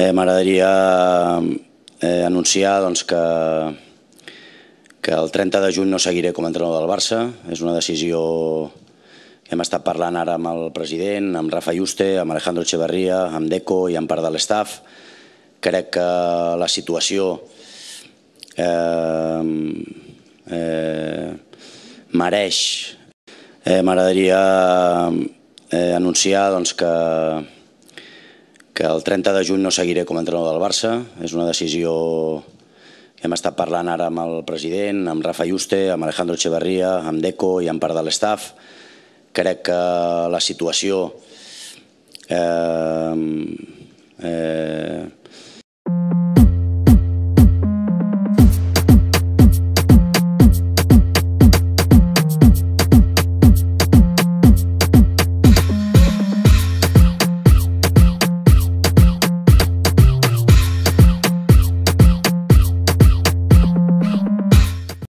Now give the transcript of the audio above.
Eh, M'agradaria eh, anunciar doncs, que, que el 30 de juny no seguiré com a entrenador del Barça. És una decisió que hem estat parlant ara amb el president, amb Rafa Juste, amb Alejandro Echeverría, amb Deco i amb part de l'estaf. Crec que la situació eh, eh, mereix. Eh, M'agradaria eh, anunciar doncs, que, que el 30 de juny no seguiré com a entrenador del Barça. És una decisió que hem estat parlant ara amb el president, amb Rafa Juste, amb Alejandro Echeverría, amb Deco i amb part de l'estaf. Crec que la situació eh,